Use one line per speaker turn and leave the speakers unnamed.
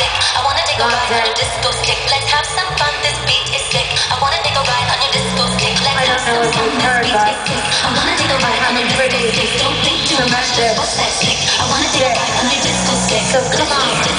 dick. I wanna take a ride on your disco stick. Let's
have some fun. This beat is sick. I wanna take a ride on your disco stick. Let's have some fun. This beat is sick. I wanna take a ride on your disco stick.
Don't
think too much. What's that sick? I wanna take a ride on your disco stick.
So come on.